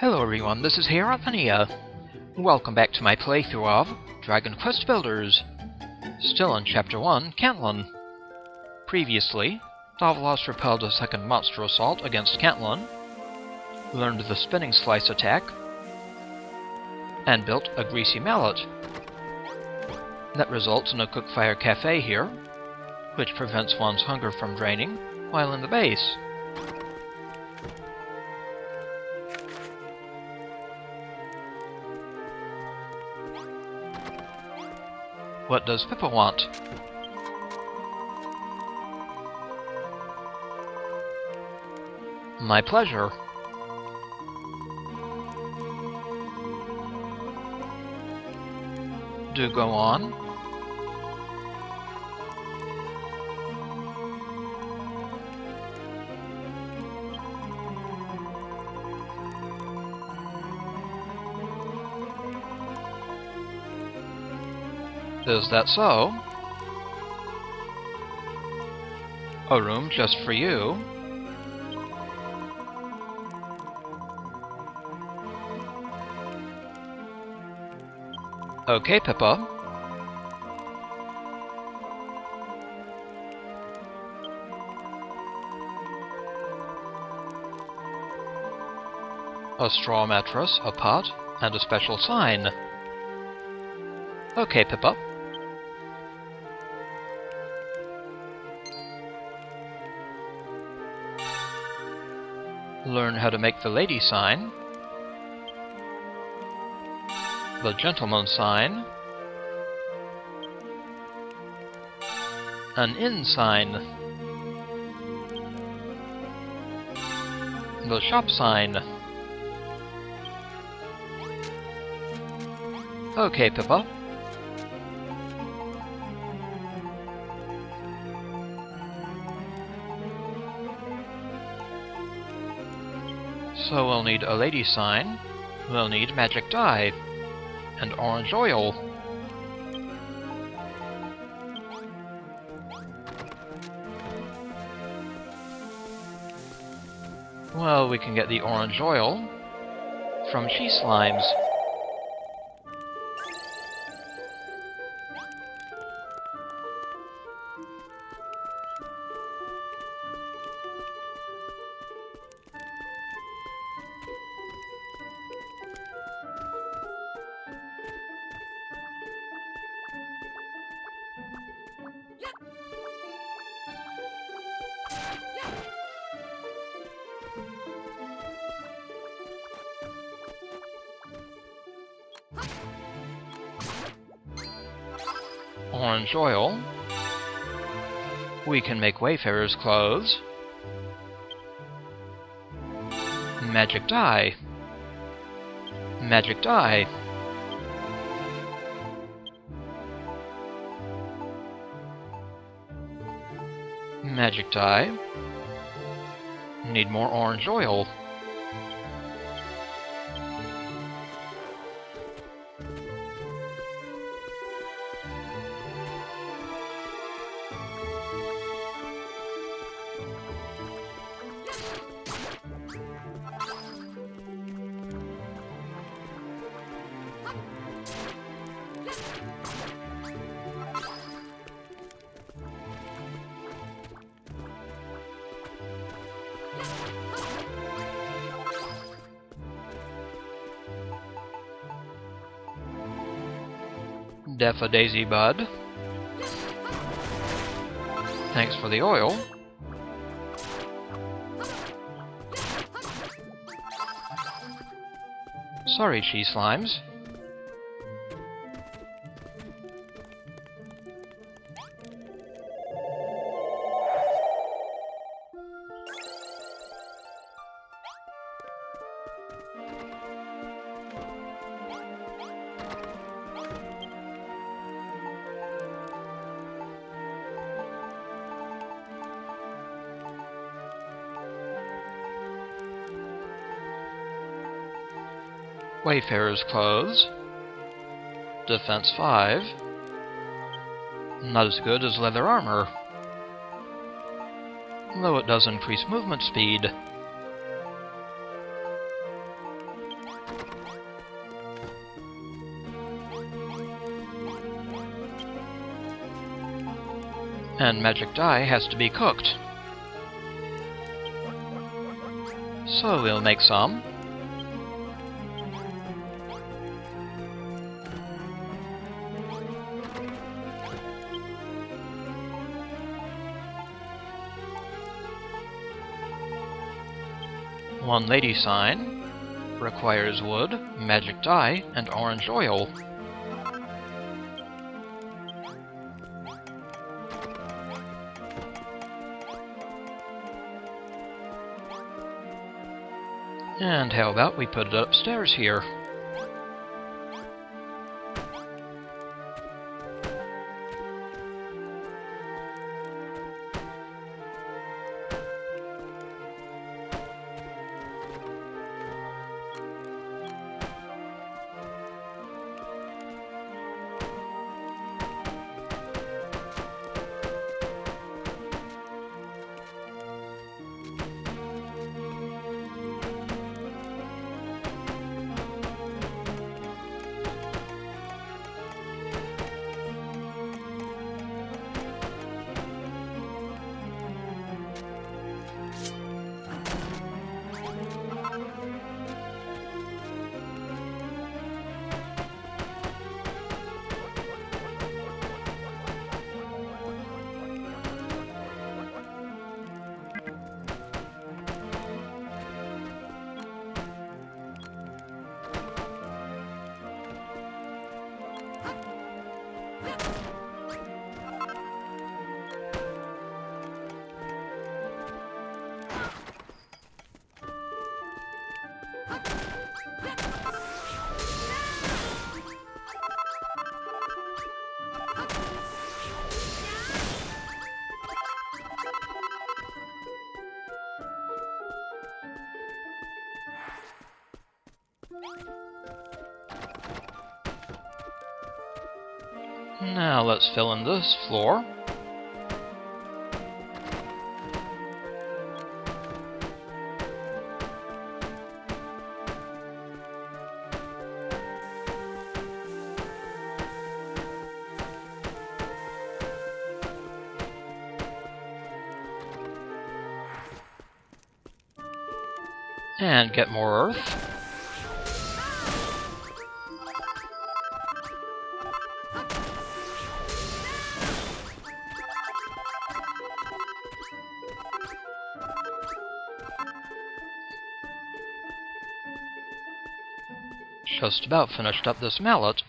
Hello everyone, this is Heorotlinea. Welcome back to my playthrough of Dragon Quest Builders. Still in Chapter 1, Cantlin. Previously, Davilas repelled a second monster assault against Cantlin, learned the spinning slice attack, and built a greasy mallet. That results in a cookfire cafe here, which prevents one's hunger from draining while in the base. What does Pippa want? My pleasure. Do go on. Is that so? A room just for you? Okay, Pippa. A straw mattress, a pot, and a special sign. Okay, Pippa. Learn how to make the lady sign. The gentleman sign. An inn sign. The shop sign. Okay, Pippa. So we'll need a lady sign, we'll need magic dye, and orange oil. Well, we can get the orange oil from she slimes. Oil. We can make Wayfarer's clothes. Magic dye. Magic dye. Magic dye. Need more orange oil. Daffodaisy Bud. Thanks for the oil. Sorry, She Slimes. Wayfarer's Clothes, Defense 5, not as good as Leather Armor, though it does increase movement speed. And Magic dye has to be cooked. So we'll make some. One lady sign requires wood, magic dye, and orange oil. And how about we put it upstairs here? Now let's fill in this floor. And get more earth. Just about finished up this mallet.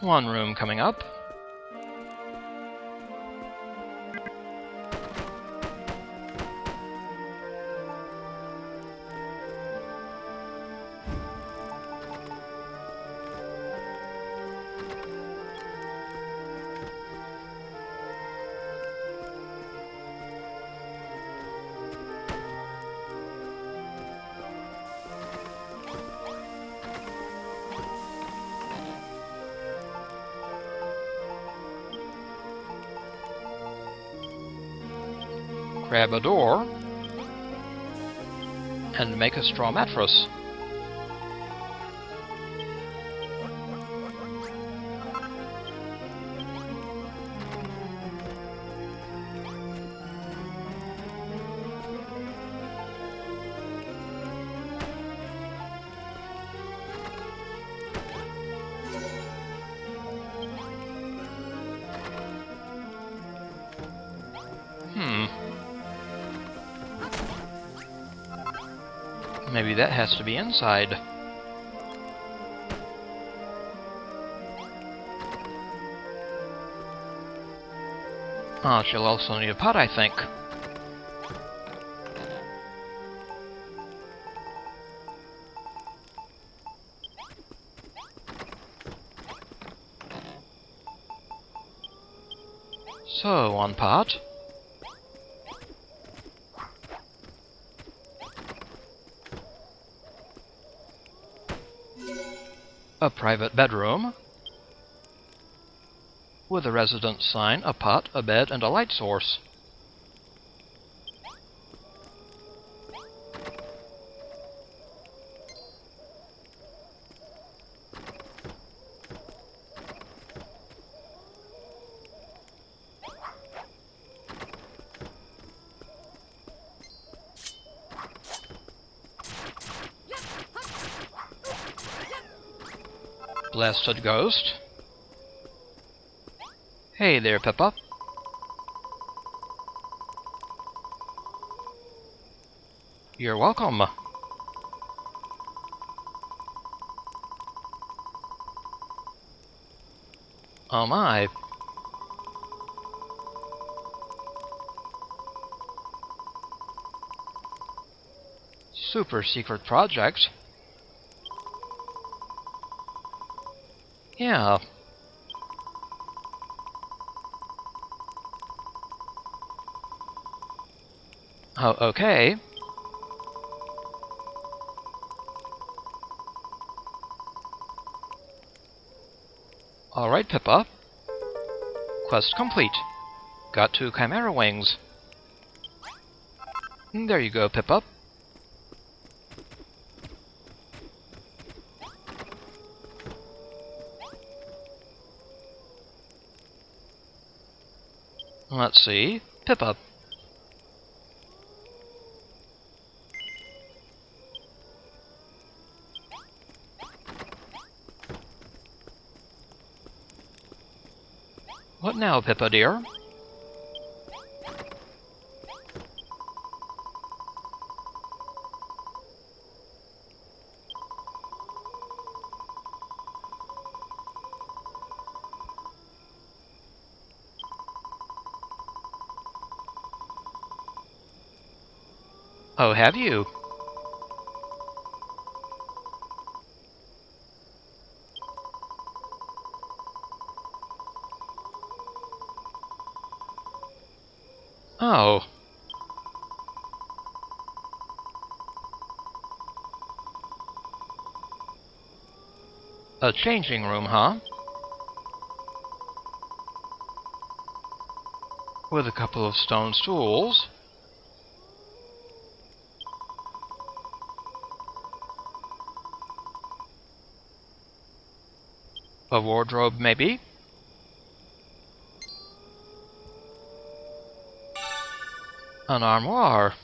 One room coming up. Grab a door, and make a straw mattress. Maybe that has to be inside. Oh, she'll also need a pot, I think. So, one pot. A private bedroom with a residence sign, a pot, a bed, and a light source. Blasted Ghost. Hey there, Pippa. You're welcome. Oh my. Super secret project. Yeah. Oh, okay. Alright, Pippa. Quest complete. Got two Chimera wings. There you go, Pippa. Let's see. Pippa. What now, Pippa dear? Have you? Oh. A changing room, huh? With a couple of stone stools. A wardrobe, maybe? An armoire.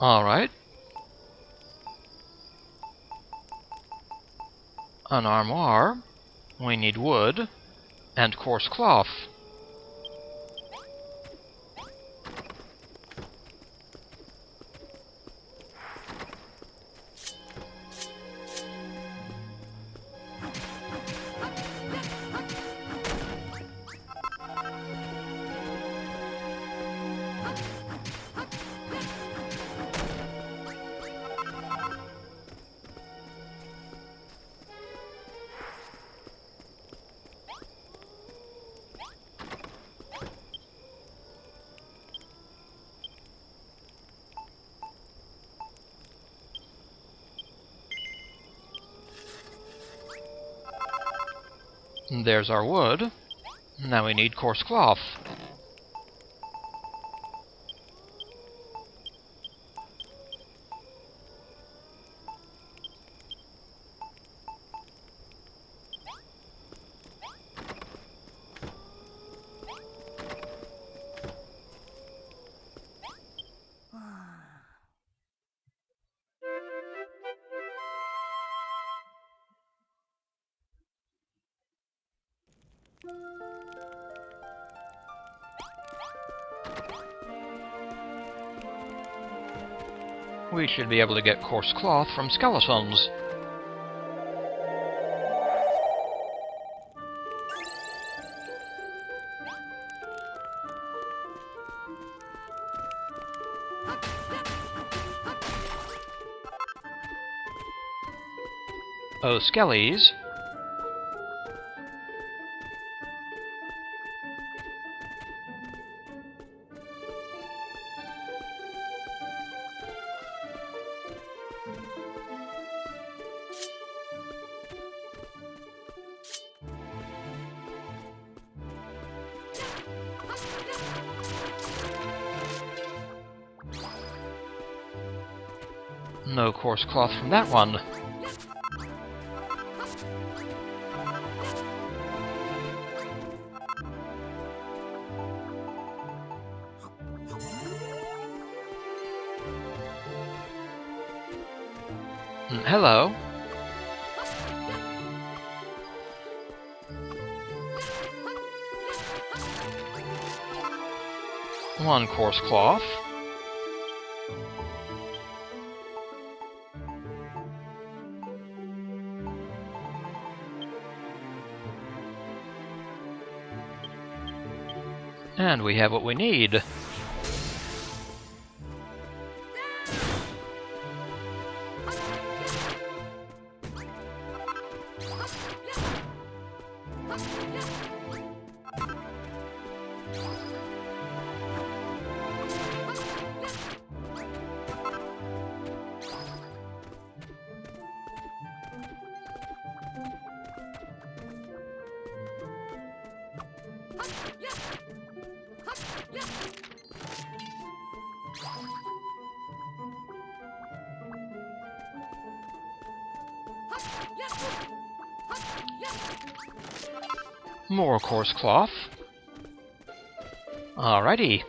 Alright. An armoire. We need wood and coarse cloth. There's our wood. Now we need coarse cloth. We should be able to get coarse cloth from skeletons. Oh, Skellies. No coarse cloth from that one. Mm, hello. One coarse cloth. And we have what we need. Coarse cloth. Alrighty.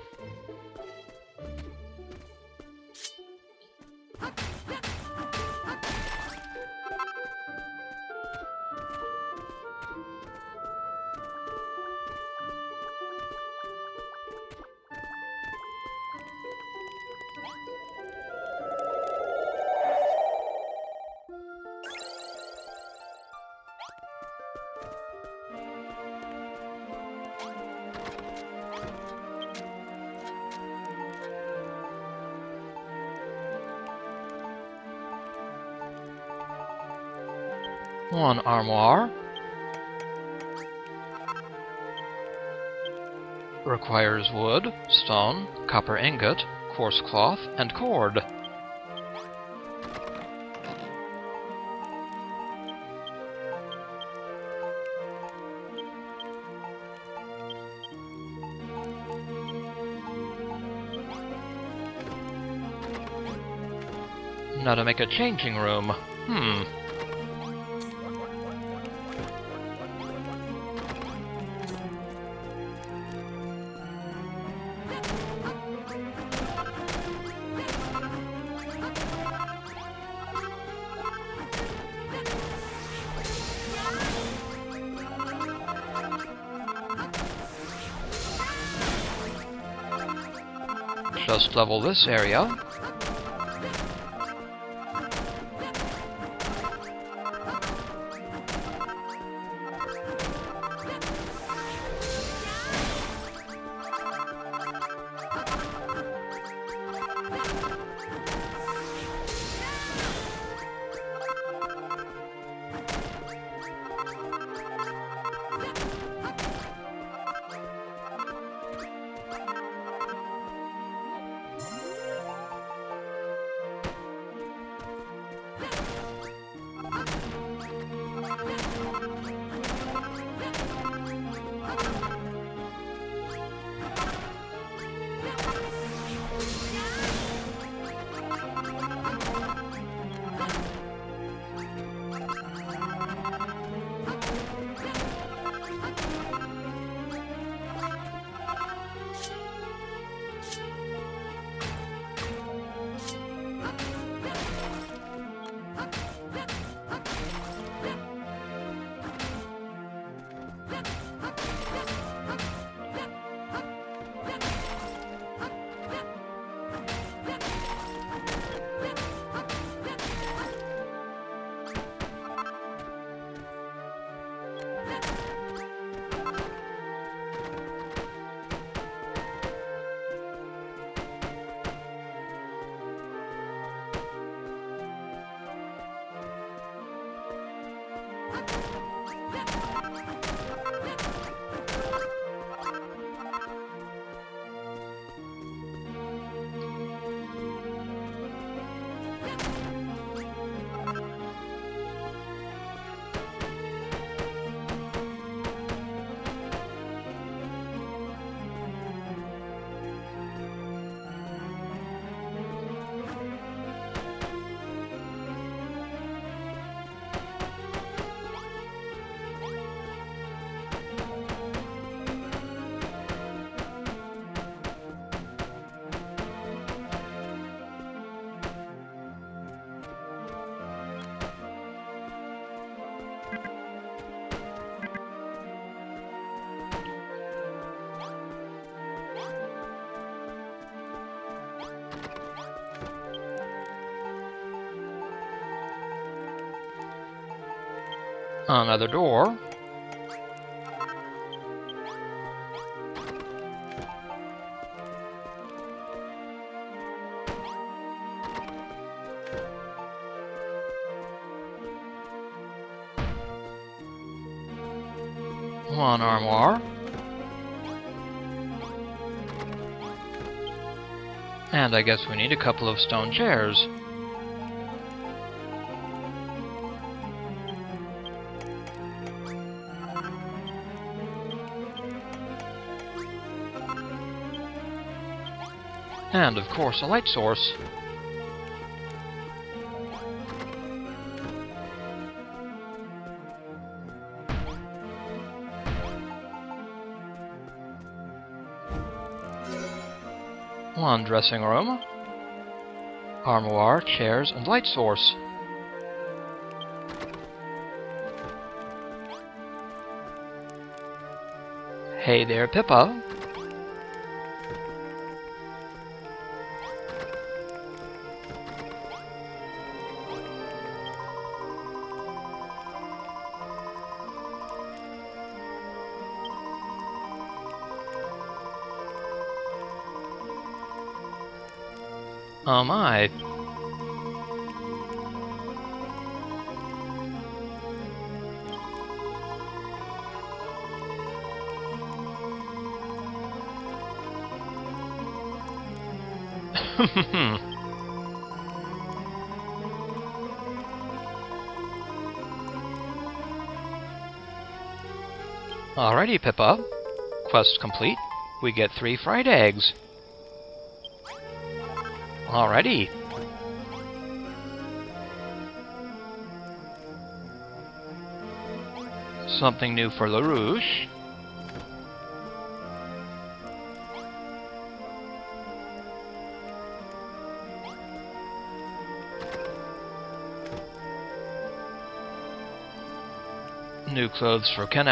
One armoire. Requires wood, stone, copper ingot, coarse cloth, and cord. Now to make a changing room. Hmm. Level this area. Another door. One armoire. And I guess we need a couple of stone chairs. And, of course, a light source. One dressing room, armoire, chairs, and light source. Hey there, Pippa. Oh my. Alrighty, Pippa. Quest complete. We get three fried eggs. Alrighty. Something new for LaRouche. New clothes for Ken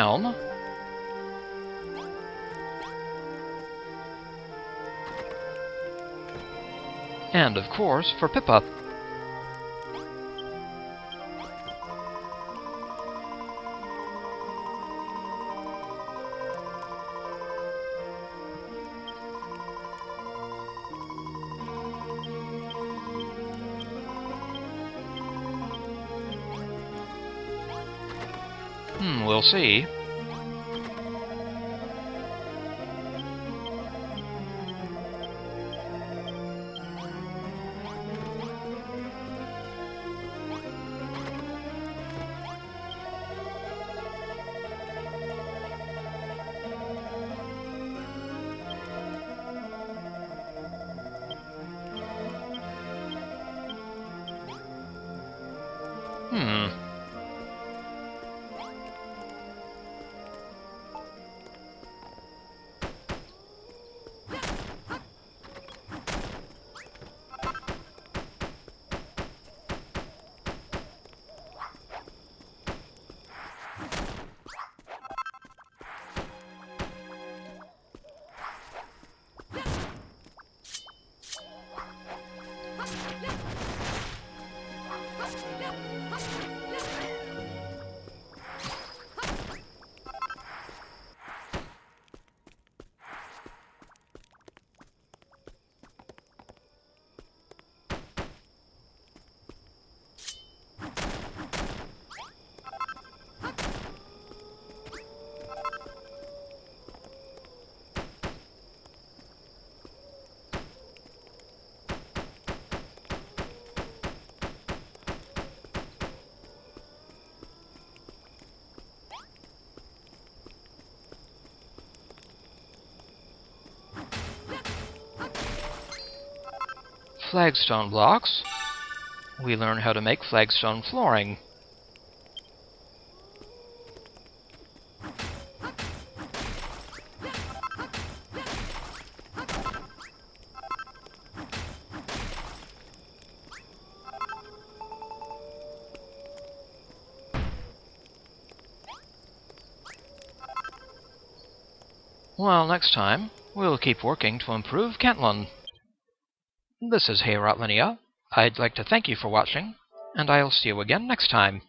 And, of course, for Pippa. Hmm, we'll see. Flagstone blocks. We learn how to make flagstone flooring. Well, next time, we'll keep working to improve Cantlin. This is Heorotlinea. I'd like to thank you for watching, and I'll see you again next time.